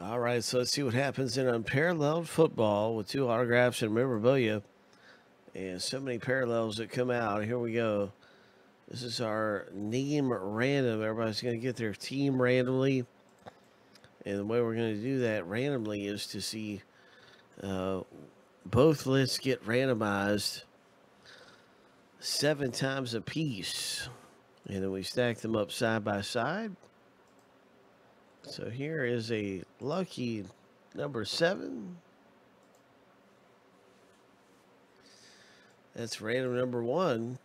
All right, so let's see what happens in unparalleled football with two autographs and memorabilia. And so many parallels that come out. Here we go. This is our name random. Everybody's going to get their team randomly. And the way we're going to do that randomly is to see uh, both lists get randomized seven times a piece. And then we stack them up side by side. So here is a lucky number seven. That's random number one.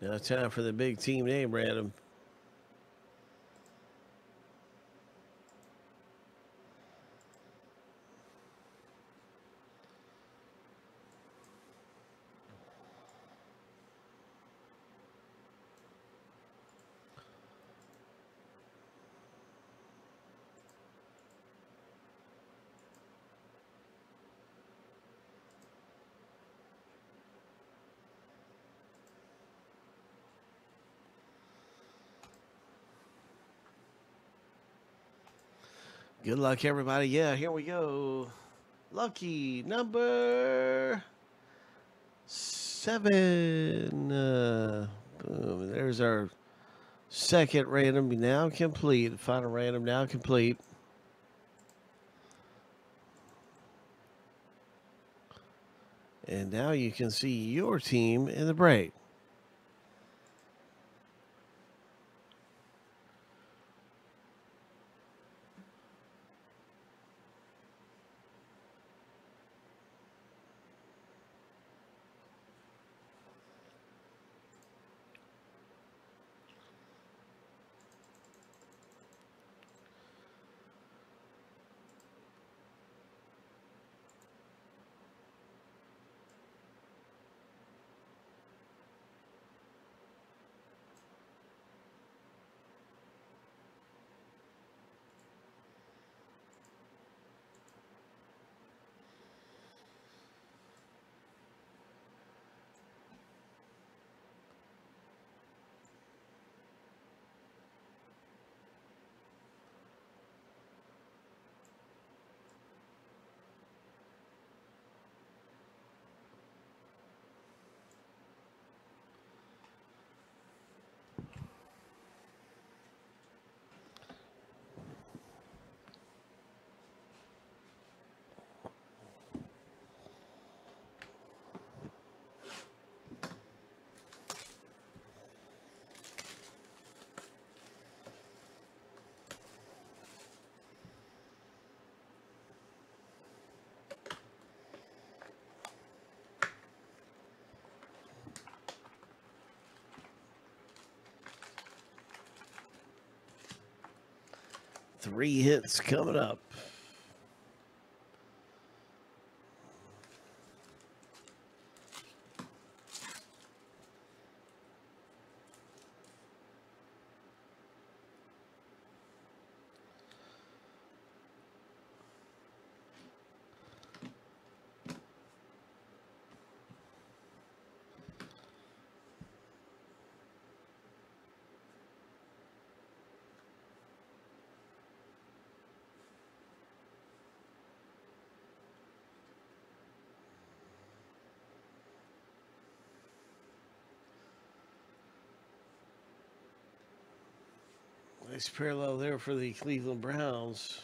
Now time for the big team name random. Good luck, everybody. Yeah, here we go. Lucky number seven. Uh, boom. There's our second random now complete. Final random now complete. And now you can see your team in the break. Three hits coming up. Nice parallel there for the Cleveland Browns.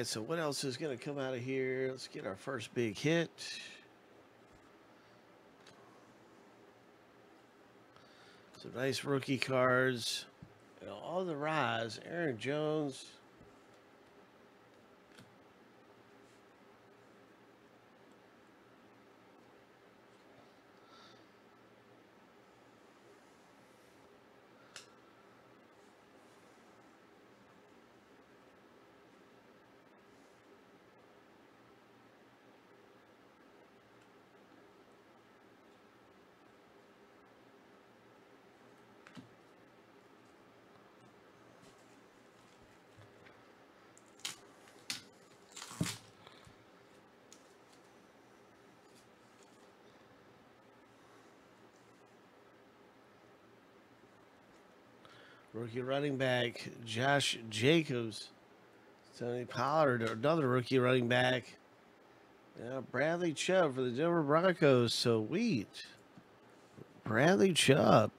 Right, so what else is going to come out of here? Let's get our first big hit. Some nice rookie cards. You know, all the rise. Aaron Jones. Rookie running back Josh Jacobs. Tony Pollard, another rookie running back. Yeah, Bradley Chubb for the Denver Broncos. So Sweet. Bradley Chubb.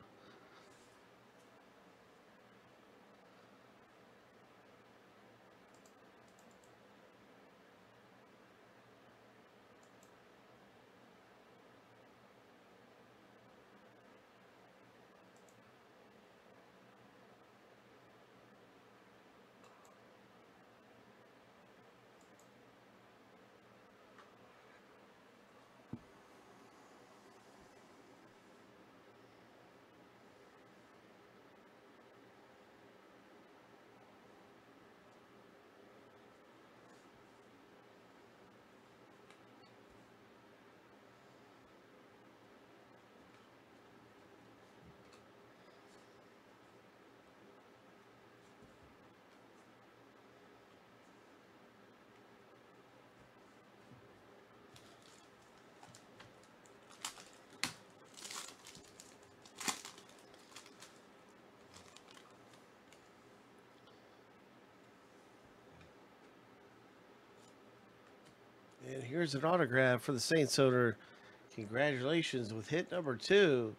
Here's an autograph for the Saints owner. Congratulations with hit number two.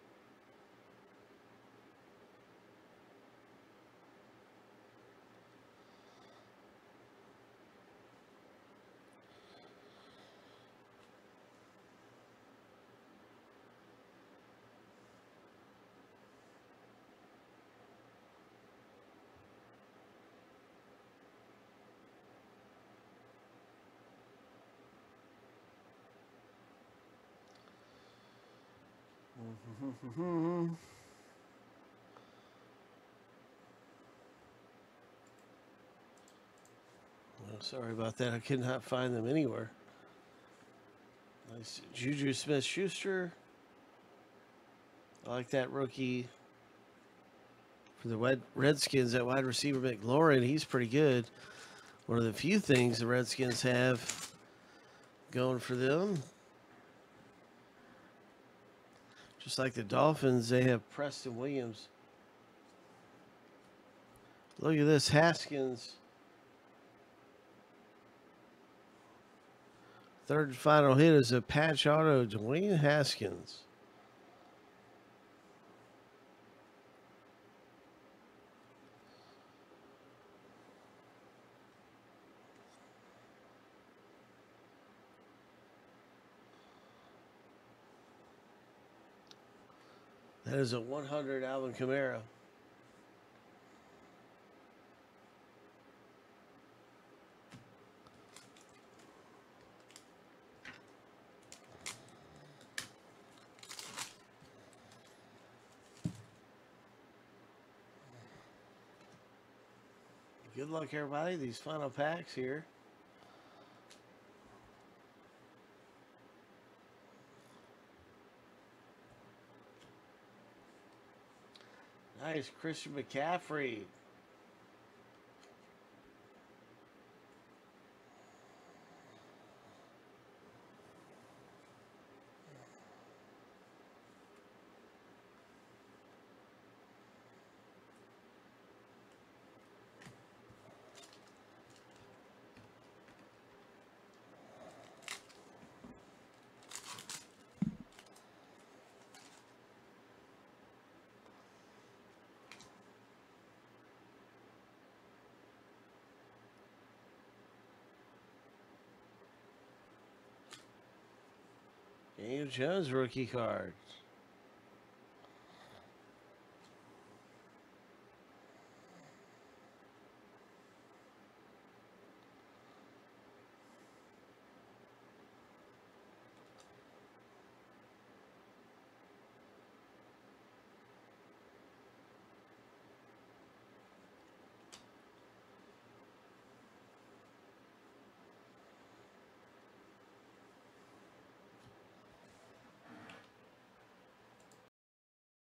Mm-hmm. Well, sorry about that. I could not find them anywhere. Nice Juju Smith Schuster. I like that rookie for the Red- Redskins. That wide receiver McLaurin, he's pretty good. One of the few things the Redskins have going for them. Just like the Dolphins, they have Preston Williams. Look at this Haskins. Third final hit is a patch auto, Dwayne Haskins. Is a 100 Alvin Kamara. Good luck, everybody. These final packs here. Nice, Christian McCaffrey. Daniel Jones rookie card.